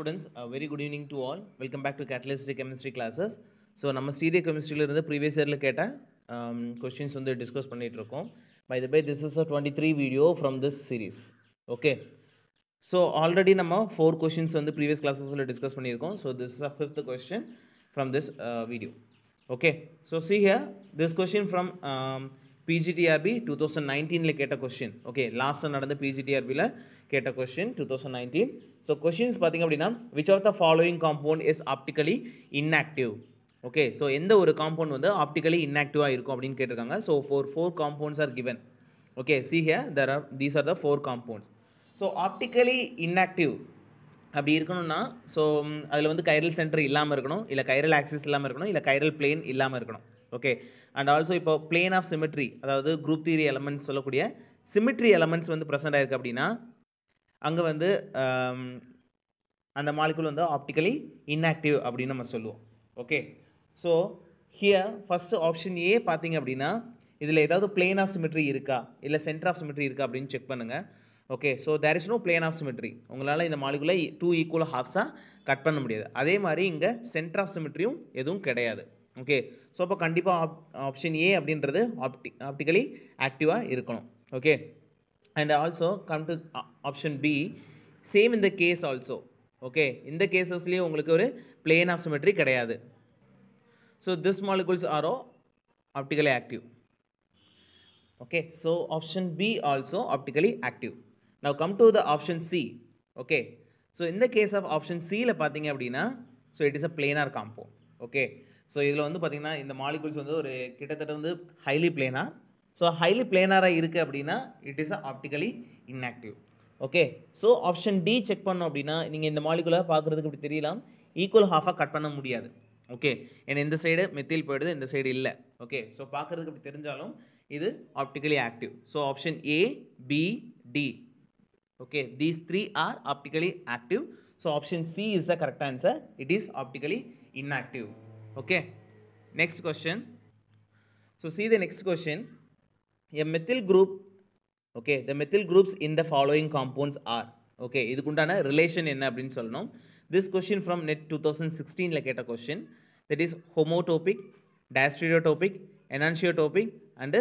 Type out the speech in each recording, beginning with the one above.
Students very good evening to all welcome back to catalystic chemistry classes so நம்ம stereo கெமிஸ்ட்ரியில் இருந்து previous இயரில் கேட்ட கொஸ்டின்ஸ் வந்து டிஸ்கஸ் பண்ணிகிட்டு இருக்கோம். By the by this is a twenty three video from this series okay so already நம்ம four questions வந்து ப்ரீவியஸ் கிளாஸஸில் டிஸ்கஸ் பண்ணியிருக்கோம். So this is a fifth question from this video okay so see here this question from PGTRB two thousand நைன்டீனில் கேட்ட question okay லாஸ்ட்டாக நடந்த பிஜிடிஆர்பியில் கேட்ட question two thousand nineteen so questions பார்த்திங்க அப்படின்னா which of the following compound is optically inactive okay so எந்த ஒரு காம்பவுண்ட் வந்து ஆப்டிக்கலி இன்ஆக்டிவாக இருக்கும் அப்படின்னு கேட்டிருக்காங்க. So four four compounds are given okay see here there are these are the four compounds so optically inactive அப்படி இருக்கணும்னா so அதில் வந்து கைரல் சென்டர் இல்லாமல் இருக்கணும் இல்லை கைரல் ஆக்சிஸ் இல்லாமல் இருக்கணும் இல்லை கைரல் பிளேன் இல்லாமல் இருக்கணும். ஓகே அண்ட் ஆல்சோ இப்போ பிளேன் ஆஃப் சிமெட்ரி அதாவது குரூப் தியரி எலமெண்ட்ஸ் சொல்லக்கூடிய சிமெட்ரி எலமெண்ட்ஸ் வந்து ப்ரெசென்ட் ஆயிருக்கு அப்படின்னா அங்கே வந்து um, அந்த மாலிகுல் வந்து ஆப்டிக்கலி இன்ஆக்டிவ் அப்படின்னு நம்ம சொல்லுவோம். Okay so here first option A பார்த்தீங்க அப்படின்னா இதில் ஏதாவது பிளேன் ஆஃப் சிமெட்ரி இருக்கா? இல்லை சென்டர் ஆஃப் சிமெட்ரி இருக்கா அப்படின்னு செக் பண்ணுங்கள் okay so there is no plane of symmetry உங்களால் இந்த மாலிகுலை டூ ஈக்குவல் ஹாஃப்ஸாக கட் பண்ண முடியாது. அதே மாதிரி இங்கே சென்டர் ஆஃப் சிமெட்ரியும் எதுவும் கிடையாது. ஓகே ஸோ அப்போ கண்டிப்பாக ஆப் ஆப்ஷன் ஏ அப்படின்றது ஆப்டி ஆப்டிக்கலி ஆக்டிவாக இருக்கணும். Okay and also come to option B same இந்த கேஸ் ஆல்சோ ஓகே இந்த கேசஸ்லேயும் உங்களுக்கு ஒரு பிளேன் ஆஃப் சிமெட்ரி கிடையாது. So this molecules are optically active okay so option B also optically active now come to the option C okay so இந்த case of option சியில் பார்த்தீங்க அப்படின்னா so it is a planar compo okay so இதில் வந்து பார்த்திங்கன்னா இந்த molecules வந்து ஒரு கிட்டத்தட்ட வந்து ஹைலி பிளேனார் ஸோ ஹைலி பிளேனாராக இருக்குது அப்படின்னா it is a optically inactive okay so option D check பண்ணோம் அப்படின்னா நீங்கள் இந்த மாலிகுலை பார்க்குறதுக்கு இப்படி தெரியலாம். ஈக்குவல் ஹாஃபாக கட் பண்ண முடியாது. ஓகே ஏன்னா இந்த சைடு மெத்தில் போயிடுது இந்த சைடு இல்லை. ஓகே ஸோ பார்க்குறதுக்கு இப்படி தெரிஞ்சாலும் இது optically active so option A B D okay these three are optically active so option C is the correct answer it is optically inactive okay next question so see the next question a methyl group okay the methyl groups in the following compounds are okay இதுக்குண்டான relation என்ன அப்படின்னு சொல்லணும் this question from net 2016ல கேட்ட question that is homotopic diastereotopic enantiotopic and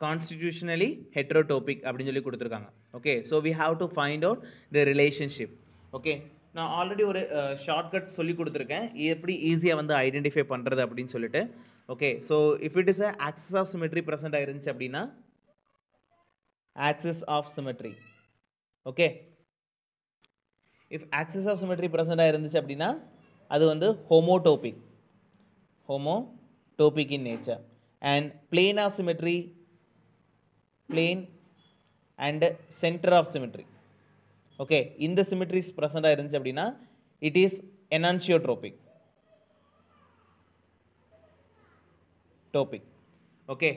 constitutionally heterotopic அப்படின்னு சொல்லி கொடுத்துருக்காங்க okay so we have to find out the relationship okay நான் already ஒரு ஷார்ட்கட் சொல்லி கொடுத்துருக்கேன். எப்படி ஈஸியாக வந்து ஐடென்டிஃபை பண்ணுறது அப்படின்னு சொல்லிட்டு. Okay so if it is a axis of symmetry present ஆயிருந்துச்சு அப்படின்னா axis of symmetry okay if axis of symmetry present இருந்துச்சு அப்படின்னா அது வந்து homotopic homotopic in nature and plane of symmetry plane and centre of symmetry okay இந்த symmetries ப்ரெசண்டாக இருந்துச்சு அப்படின்னா it is enantiotopic topic okay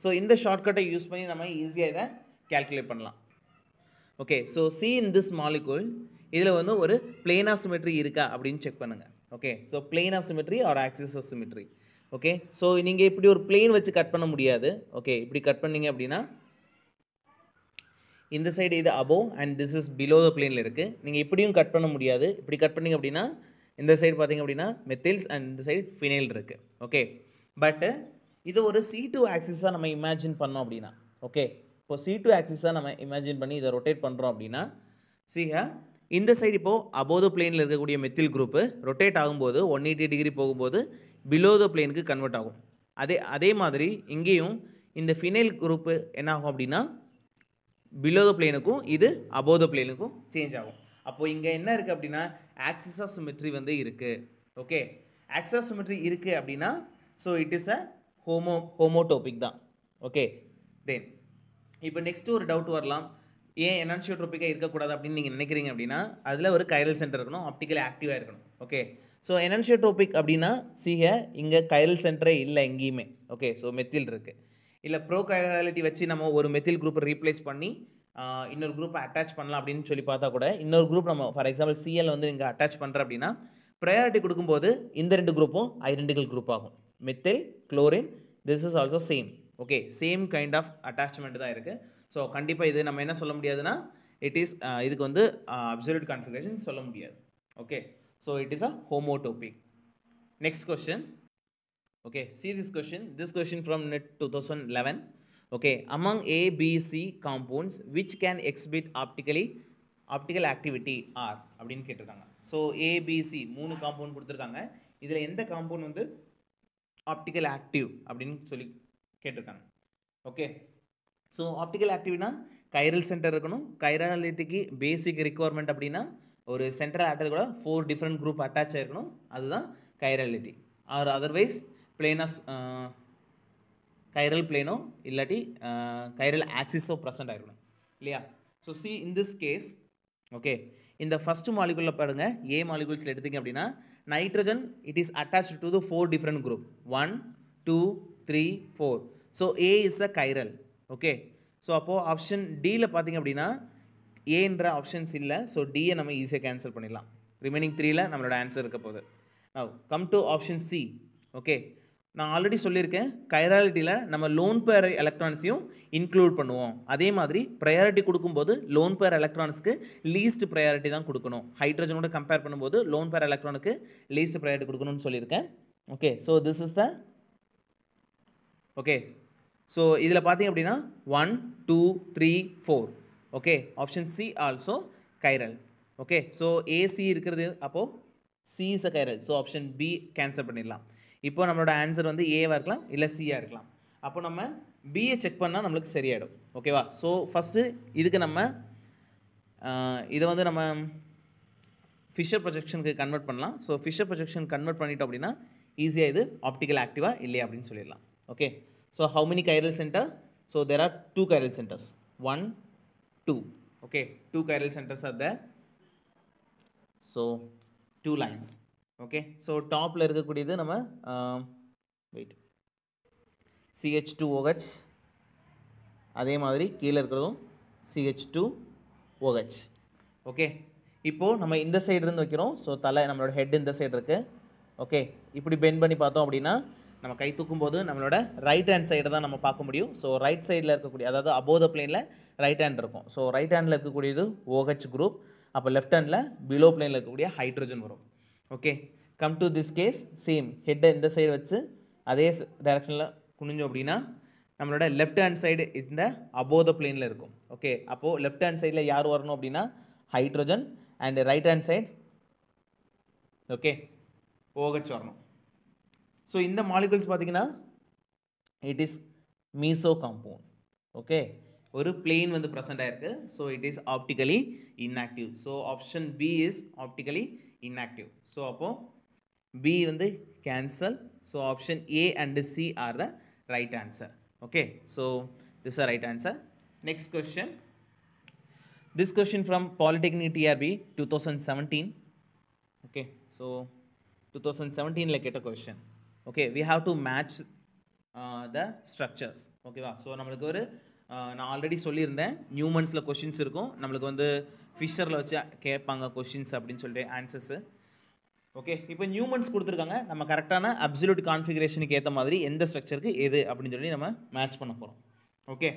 so இந்த ஷார்ட்கட்டை யூஸ் பண்ணி நம்ம ஈஸியாக இதை கேல்குலேட் பண்ணலாம். Okay so see in this molecule இதில் வந்து ஒரு பிளேன் ஆஃப் சிமெட்ரி இருக்கா அப்படின்னு செக் பண்ணுங்கள் okay so plane of symmetry or axis of symmetry okay so நீங்கள் இப்படி ஒரு பிளேன் வச்சு கட் பண்ண முடியாது. ஓகே இப்படி கட் பண்ணீங்க அப்படின்னா இந்த சைடு இது above and this is below the பிளேனில் இருக்குது நீங்கள் இப்படியும் கட் பண்ண முடியாது. இப்படி கட் பண்ணிங்க அப்படின்னா இந்த சைடு பார்த்தீங்க அப்படின்னா மெத்தில்ஸ் அண்ட் இந்த சைடு ஃபினைல் இருக்குது ஓகே பட்டு இது ஒரு சி டூ ஆக்சிஸாக நம்ம இமேஜின் பண்ணோம் அப்படின்னா ஓகே இப்போ சி டூ ஆக்சிஸாக நம்ம இமேஜின் பண்ணி இதை ரொட்டேட் பண்ணுறோம் அப்படின்னா சிஹ இந்த சைடு இப்போது அபோவ் த பிளேனில் இருக்கக்கூடிய மெத்தில் குரூப்பு ரொட்டேட் ஆகும்போது ஒன் எயிட்டி டிகிரி போகும்போது பிலோ த பிளேனுக்கு கன்வெர்ட் ஆகும். அதே அதே மாதிரி இங்கேயும் இந்த ஃபினைல் குரூப்பு என்ன ஆகும் அப்படின்னா பிலோ த பிளேனுக்கும் இது அபோவ் த பிளேனுக்கும் சேஞ்ச் ஆகும். அப்போது இங்கே என்ன இருக்குது அப்படின்னா ஆக்சிஸ் ஆஃப் சிமெட்ரி வந்து இருக்குது ஓகே ஆக்சிஸ் ஆஃப் சிமெட்ரி இருக்குது அப்படின்னா so it is a homo homotopic தான். ஓகே தென் இப்போ நெக்ஸ்ட்டு ஒரு டவுட் வரலாம். ஏன் எனான்சியோட்ரோபிக்காக இருக்கக்கூடாது அப்படின்னு நீங்கள் நினைக்கிறீங்க அப்படின்னா அதில் ஒரு கைரல் சென்டர் இருக்கணும் ஆப்டிக்கல் ஆக்டிவாக இருக்கணும். ஓகே ஸோ எனான்சியோட்ரோபிக் அப்படின்னா சீக இங்கே கைரல் சென்டரே இல்லை எங்கேயுமே. ஓகே ஸோ மெத்தில் இருக்குது இல்லை ப்ரோ கைராலிட்டி வச்சு நம்ம ஒரு மெத்தில் குரூப்பை ரீப்ளேஸ் பண்ணி இன்னொரு குரூப்பை அட்டாச் பண்ணலாம் அப்படின்னு சொல்லி பார்த்தா கூட இன்னொரு குரூப் நம்ம ஃபார் எக்ஸாம்பிள் சிஎல் வந்து நீங்கள் அட்டாச் பண்ணுற அப்படின்னா ப்ரையாரிட்டி கொடுக்கும்போது இந்த ரெண்டு குரூப்பும் ஐடென்டிக்கல் குரூப் ஆகும். Methyl chlorine this is also same okay same kind of attachment தான் இருக்குது ஸோ கண்டிப்பாக இது நம்ம என்ன சொல்ல முடியாதுன்னா இட் இஸ் இதுக்கு வந்து அப்சல்யூட் கான்ஃபிகரேஷன் சொல்ல முடியாது. Okay so it is a homotopic next question okay see this question. This question from net 2011 okay among a b c compounds which can exhibit optically optical activity r? அப்படின்னு கேட்டிருக்காங்க. So ABC மூணு compound கொடுத்துருக்காங்க. இதில் எந்த compound வந்து optical active அப்படின்னு சொல்லி கேட்டிருக்காங்க. ஓகே ஸோ ஆப்டிக்கல் ஆக்டிவ்னா கைரல் சென்டர் இருக்கணும். கைராலிட்டிக்கு பேசிக் ரிக்குவயர்மெண்ட் அப்படின்னா ஒரு சென்ட்ரல் ஆட்டது கூட ஃபோர் டிஃப்ரெண்ட் குரூப் அட்டாச் ஆகிருக்கணும் அதுதான் chirality or otherwise planes chiral plano இல்லாட்டி கைரல் ஆக்சிஸோ ப்ரெசென்ட் ஆகிருக்கணும் இல்லையா? So C in this case okay இந்த ஃபஸ்ட்டு மாலிகுலில் பாருங்க ஏ மாலிகுல்ஸில் எடுத்தீங்க அப்படின்னா nitrogen it is attach to the four different group one two three four so A is a chiral okay so அப்போது ஆப்ஷன் டியில் பார்த்தீங்க அப்படின்னா ஏன்ற ஆப்ஷன்ஸ் இல்லை. ஸோ டியை நம்ம ஈஸியாக கேன்சல் பண்ணிடலாம். ரிமைனிங் த்ரீல நம்மளோட ஆன்சர் இருக்க போகுது. Now come to option C okay நான் ஆல்ரெடி சொல்லியிருக்கேன் கைராலிட்டியில் நம்ம லோன் பேர் எலக்ட்ரான்ஸையும் இன்க்ளூட் பண்ணுவோம். அதே மாதிரி ப்ரையாரிட்டி கொடுக்கும்போது லோன் பேர் எலக்ட்ரான்ஸ்க்கு லீஸ்ட் ப்ரையாரிட்டி தான் கொடுக்கணும். ஹைட்ரஜனோட கம்பேர் பண்ணும்போது லோன் பேர் எலக்ட்ரானுக்கு லீஸ்ட் ப்ரையாரிட்டி கொடுக்கணும்னு சொல்லியிருக்கேன். Okay so this is the okay so இதில் பார்த்தீங்க அப்படின்னா one two three four okay option C also chiral okay so AC இருக்கிறது அப்போது C is a chiral so option B cancel பண்ணிடலாம். இப்போ நம்மளோட ஆன்சர் வந்து ஏவாக இருக்கலாம் இல்லை சியாக இருக்கலாம். அப்போ நம்ம பிஏ செக் பண்ணால் நம்மளுக்கு சரியாயிடும். ஓகேவா ஸோ ஃபஸ்ட்டு இதுக்கு நம்ம இதை வந்து நம்ம ஃபிஷர் ப்ரொஜெக்ஷனுக்கு கன்வெர்ட் பண்ணலாம். ஸோ ஃபிஷர் ப்ரொஜெக்ஷன் கன்வெர்ட் பண்ணிட்டோம் அப்படின்னா ஈஸியாக இது ஆப்டிக்கல் ஆக்டிவாக இல்லையா அப்படின்னு சொல்லிடலாம். Okay so how many chiral centre so there are two chiral centres one two okay two chiral centres are the so two lines okay so டாப்பில் இருக்கக்கூடியது நம்ம வெயிட் சிஹெச் டூ ஓஹெச் அதே மாதிரி கீழே இருக்கிறதும் சிஹெச் டூ ஓஹெச் ஓகே இப்போது நம்ம இந்த சைடு இருந்து வைக்கிறோம். ஸோ தலை நம்மளோட ஹெட் இந்த சைடு இருக்குது ஓகே இப்படி பெண்ட் பண்ணி பார்த்தோம் அப்படின்னா நம்ம கை தூக்கும்போது நம்மளோட ரைட் ஹேண்ட் சைடை தான் நம்ம பார்க்க முடியும். ஸோ ரைட் சைடில் இருக்கக்கூடிய அதாவது அபோத பிளேனில் ரைட் ஹேண்ட் இருக்கும். ஸோ ரைட் ஹேண்டில் இருக்கக்கூடியது ஓஹெச் குரூப் அப்போ லெஃப்ட் ஹேண்டில் பிலோ பிளேனில் இருக்கக்கூடிய ஹைட்ரஜன் வரும். Okay come to this case same ஹெட்டை இந்த சைடு வச்சு அதே டைரக்ஷனில் குனிஞ்சோம் அப்படின்னா நம்மளோட லெஃப்ட் ஹேண்ட் சைடு இந்த அபோத பிளேனில் இருக்கும். ஓகே அப்போது லெஃப்ட் ஹேண்ட் சைடில் யார் வரணும் அப்படின்னா hydrogen and right hand side okay OH வரணும். ஸோ இந்த மாலிகுல்ஸ் பார்த்தீங்கன்னா it is meso compound okay ஒரு பிளெயின் வந்து ப்ரெசென்ட் ஆயிருக்கு. So it is optically inactive so option B is optically inactive so அப்போது பி வந்து cancel so option A and C are the right answer okay so this are right answer next question this question from polytechnic trb 2017 okay so 2017 ல கேட்ட question okay we have to match uh, the structures ஓகேவா so நம்மளுக்கு ஒரு uh, நான் already சொல்லியிருந்தேன். நியூமன்ஸில் questions இருக்கும். நம்மளுக்கு வந்து ஃபிஷரில் வச்சு கேட்பாங்க கொஷின்ஸ் அப்படின்னு சொல்லிட்டு ஆன்சர்ஸு ஓகே இப்போ நியூமன்ஸ் கொடுத்துருக்காங்க. நம்ம கரெக்டான அப்சல்யூட் கான்ஃபிகரேஷனுக்கு ஏற்ற மாதிரி எந்த ஸ்ட்ரக்சருக்கு எது அப்படின்னு சொல்லி நம்ம மேட்ச் பண்ண போகிறோம் ஓகே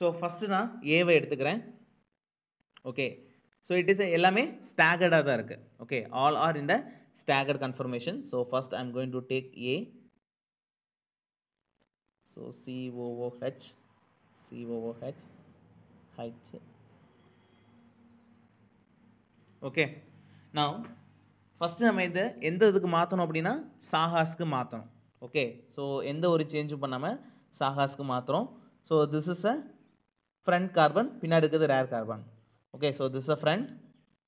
ஸோ ஃபஸ்ட்டு நான் ஏவை எடுத்துக்கிறேன். ஓகே ஸோ இட் இஸ் எல்லாமே ஸ்டாகர்டாக தான் இருக்குது ஓகே ஆல் ஆர் இந்த staggered conformation so first I am going to take a so COOH COOH H okay நான் ஃபஸ்ட்டு நம்ம இதை எந்த இதுக்கு மாற்றணும் அப்படின்னா சாகாஸ்க்கு மாற்றணும் ஓகே ஸோ எந்த ஒரு சேஞ்சும் பண்ணாமல் சாகாஸ்க்கு மாற்றுறோம் so this is a front carbon பின்னாடி இருக்குது rear carbon okay so this a front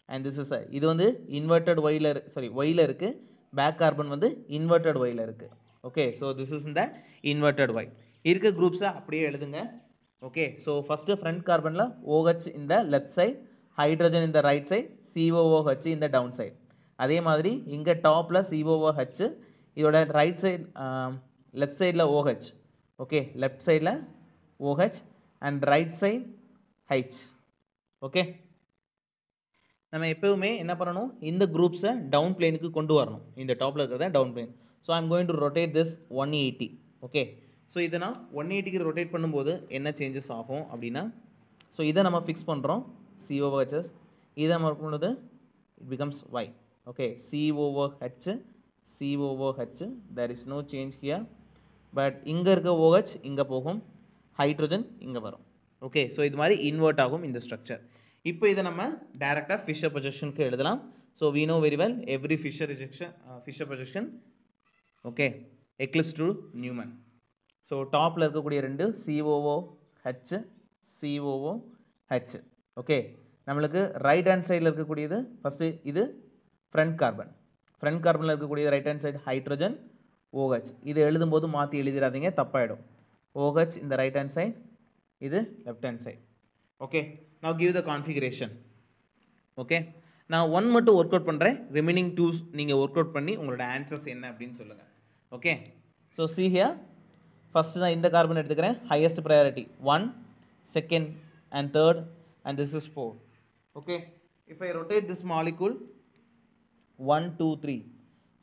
and this is a இது வந்து இன்வெர்டட் ஒயில் சாரி ஒயில் இருக்குது பேக் கார்பன் வந்து இன்வெர்டட் ஒயில் இருக்குது ஓகே ஸோ திஸ் இஸ் இந்த இன்வெர்டட் ஒய் இருக்க குரூப்ஸை அப்படியே எழுதுங்க. ஓகே ஸோ ஃபஸ்ட்டு ஃப்ரண்ட் கார்பனில் ஓஹெச் இந்த லெஃப்ட் சைட் ஹைட்ரஜன் இந்த ரைட் சைட் COOH இந்த டவுன் சைட் அதே மாதிரி இங்கே டாப்பில் COOH இதோட ரைட் சைட் லெஃப்ட் சைடில் ஓஹெச் ஓகே லெஃப்ட் சைடில் OH and right side H okay நம்ம எப்போவுமே என்ன பண்ணணும்? இந்த குரூப்ஸை டவுன் பிளேனுக்கு கொண்டு வரணும். இந்த டாப்பில் இருக்கிறத down plane so I'm going to rotate this one eighty okay so இதை நான் ஒன் எயிட்டிக்கு ரொட்டேட் பண்ணும்போது என்ன சேஞ்சஸ் ஆகும் அப்படின்னா ஸோ இதை நம்ம ஃபிக்ஸ் பண்ணுறோம் சிஓஹெச்எஸ் இதை நம்ம பண்ணுறது it becomes Y okay COOH COOH there is no change here but இங்கே இருக்க ஓஹெச் இங்கே போகும். ஹைட்ரஜன் இங்கே வரும். ஓகே ஸோ இது மாதிரி இன்வெர்ட் ஆகும் இந்த ஸ்ட்ரக்சர் இப்போ இதை நம்ம டேரெக்டாக ஃபிஷர் ப்ரொஜெக்ஷனுக்கு எழுதலாம். So we know very well every Fischer rejection Fischer projection okay eclipse to Newman so டாப்பில் இருக்கக்கூடிய ரெண்டு COO H COO H okay நம்மளுக்கு ரைட் ஹேண்ட் சைடில் இருக்கக்கூடியது ஃபஸ்ட்டு இது ஃப்ரண்ட் கார்பன் ஃப்ரண்ட் கார்பனில் இருக்கக்கூடியது right hand side hydrogen OH இது எழுதும்போது மாற்றி எழுதிடாதீங்க தப்பாயிடும். ஓஹெச் இந்த ரைட் ஹேண்ட் சைட் இது லெஃப்ட் ஹேண்ட் சைட் ஓகே நான் கிவ் த கான்ஃபிகரேஷன் ஓகே நான் ஒன் மட்டும் ஒர்க் அவுட் பண்ணுறேன் ரிமைனிங் டூஸ் நீங்கள் ஒர்க் அவுட் பண்ணி உங்களோட ஆன்சர்ஸ் என்ன அப்படின்னு சொல்லுங்கள் okay so see here first நான் இந்த கார்பன் எடுத்துக்கிறேன் highest priority one second and third and this is four okay if I rotate this molecule one two three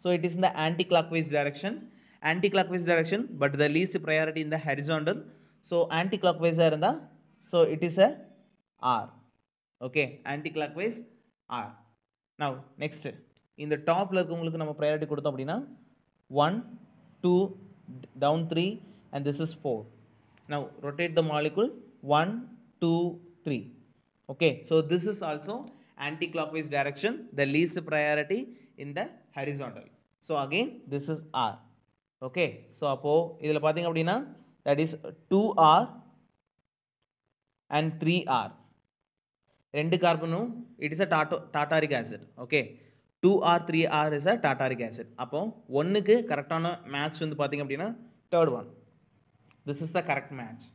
so it is இந்த anticlockwise direction anticlockwise direction but the least priority இந்த horizontal so ஆன்டி கிளாக்வைஸாக இருந்தால் so it is a R okay anticlockwise R now next இந்த டாப்பில் இருக்கவங்களுக்கு நம்ம priority கொடுத்தோம் அப்படின்னா one two down three and this is four now rotate the molecule one two three okay so this is also anti-clockwise direction the least priority in the horizontal so again this is r okay so அப்போ இதில் பார்த்தீங்க அப்படின்னா that is 2r and 3r ரெண்டு கார்பனும் it is a Tata tartaric acid okay two R three R is a tartaric acid அப்போ ஒன்றுக்கு கரெக்டான match வந்து பார்த்தீங்க அப்படின்னா third one this is the correct match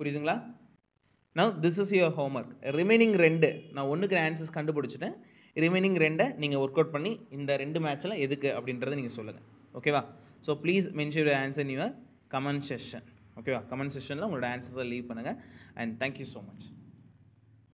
புரியுதுங்களா? Now this is your homework remaining ரெண்டு. நான் ஒன்றுக்கு ஆன்சர்ஸ் கண்டுபிடிச்சிட்டேன். ரிமைனிங் ரெண்டை நீங்கள் ஒர்க் அவுட் பண்ணி இந்த ரெண்டு மேட்ச்சில் எதுக்கு அப்படின்றத நீங்கள் சொல்லுங்கள் ஓகேவா so please mention answer your comment session ஓகேவா கமெண்ட் செஷனில் உங்களோட ஆன்சர்ஸை லீவ் பண்ணுங்கள் and thank you so much